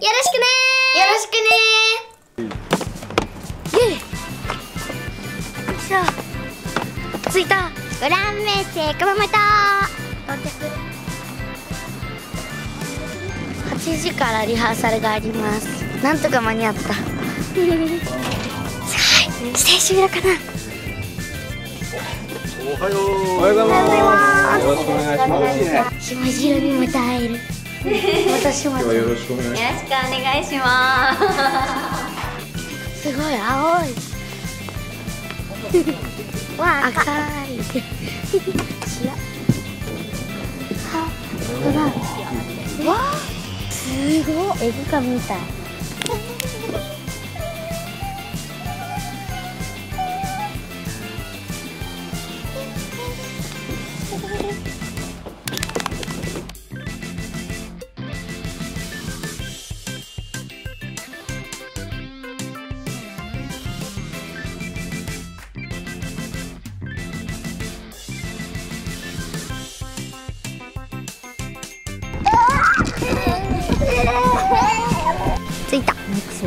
よろしくね。よろしくね。イエイ。よいしょ着いた。ご覧メッセ熊本到着。8時からリハーサルがあります。なんとか間に合った。すごいステージ裏かな。おはよう。おはようございます。よろしくお願いします。島中にまた会える私もよろしくお願いしますよろしくお願いします。すごい青い。わ赤い。白。あほらわあすごい。映画館みたい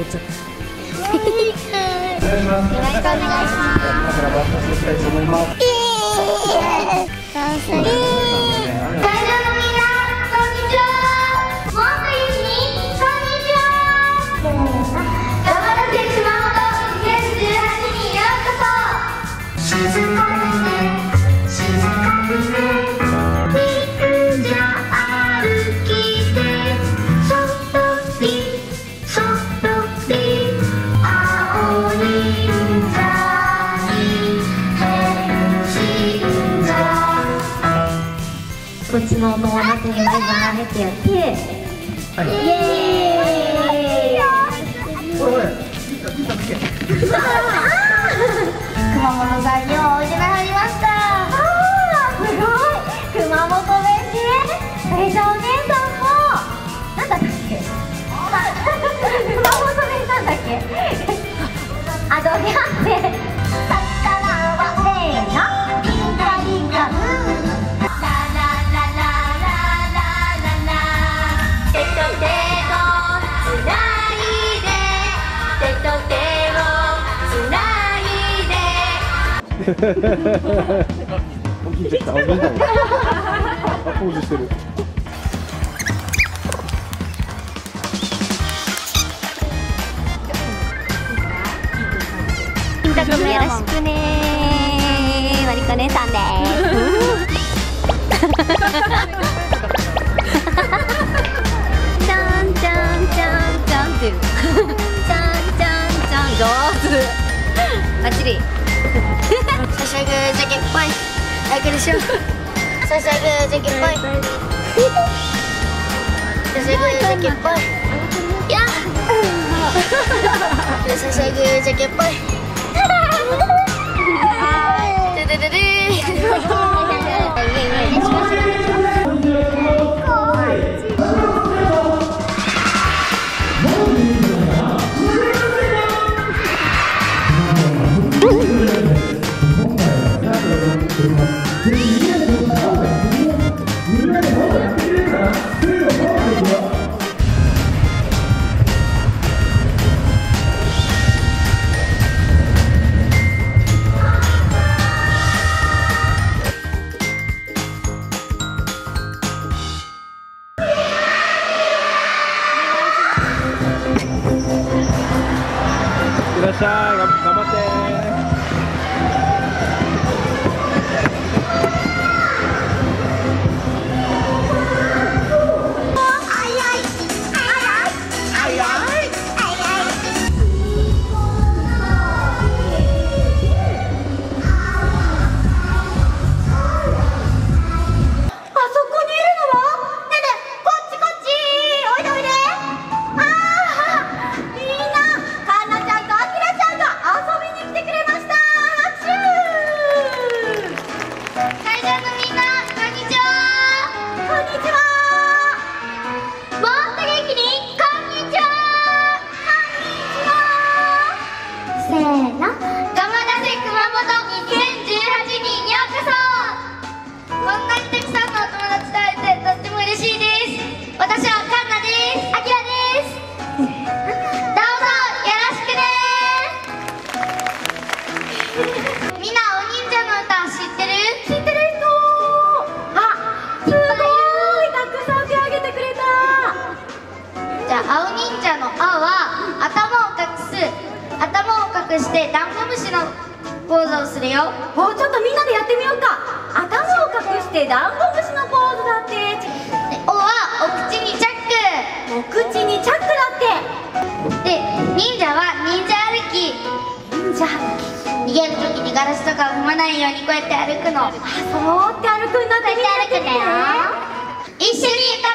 よろしくお願いします。よろしくお願いします。こっちの友達にバイバーイってやってはいイエーイ熊本さんにはおいでなはりましたあーすごい熊本弁ねえじゃあお姉さんもなんだっけ熊本弁なんだっけあどうやって起きてきた起きてきたあポーズしてる。金太くんよろしくねマリコ姉さんですちゃんちゃんちゃんちゃんっていうちゃんちゃんちゃん上手バッチリ Sasage jacket boy. Arkadaşım. Sasage jacket boy. Sasage jacket boy. Ya. Sasage jacket boy. Dede dede. 자, 가, 가마떼. くしてダンゴムシのポーズをするよ。おちょっとみんなでやってみようか。頭を隠してダンゴムシのポーズだって。おはお口にチャック。お口にチャックだって。で忍者は忍者歩き。忍者歩き。逃げる時にガラスとかを踏まないようにこうやって歩くの。あそうって歩くんだって。こて歩くんだよ。一緒に歌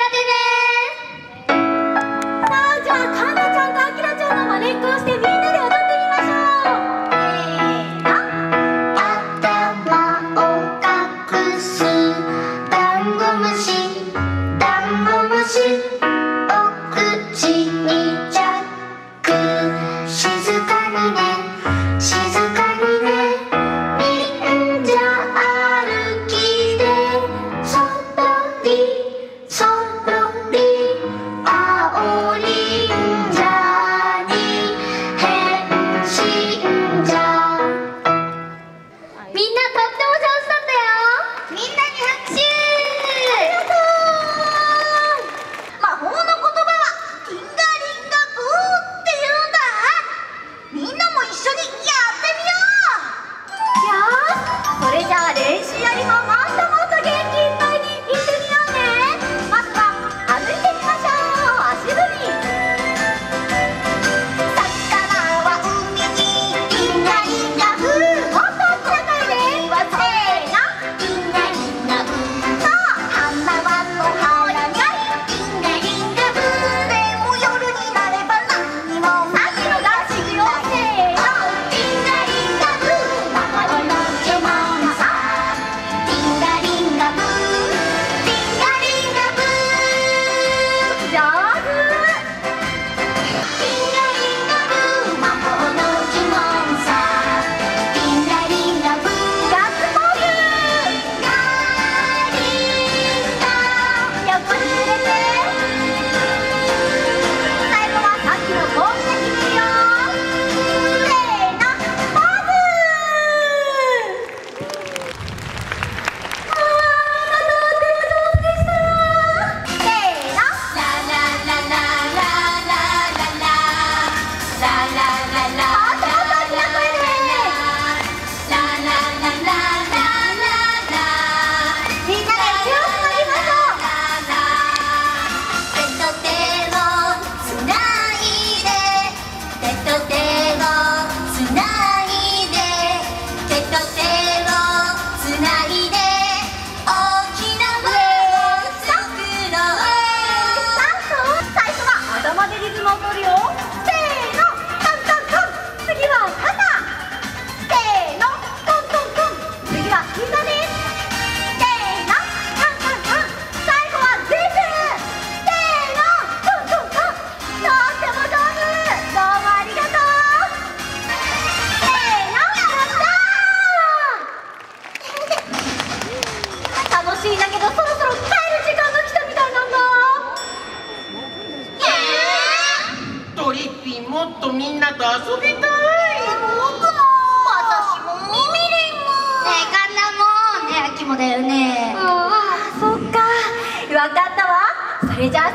你家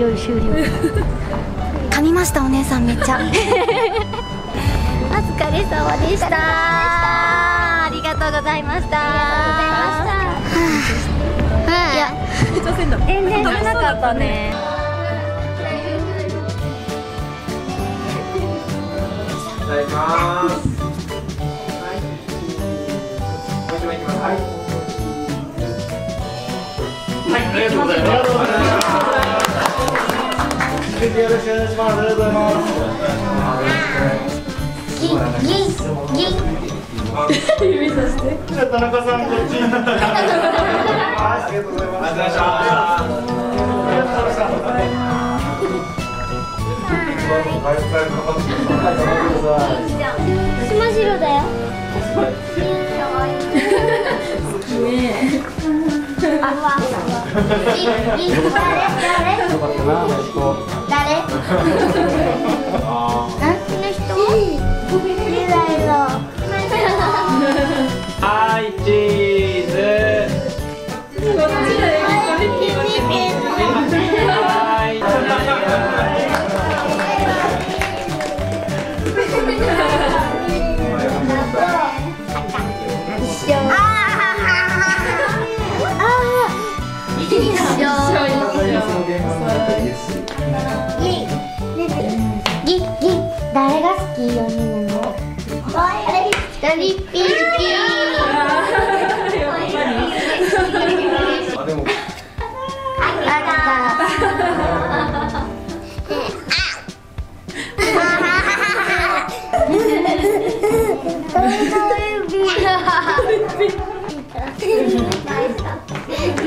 了終了噛みましたお姉さんめっちゃ。お疲れ様でした。ありがとうございました。ありがとうございました。いや全然取れなかったねいただきます。はい。はい。ありがとうござい。ますよろしくお願いしますありがとうございますギンギンギンじゃあ田中さんこっち。ありがとうございます。ありがとうございました。ありがとうございました。しましろだよあわギンギン誰誰よかったな、息子。誰あなんの啊。誰が好き4人なのリピー好きあ、でも。バイバ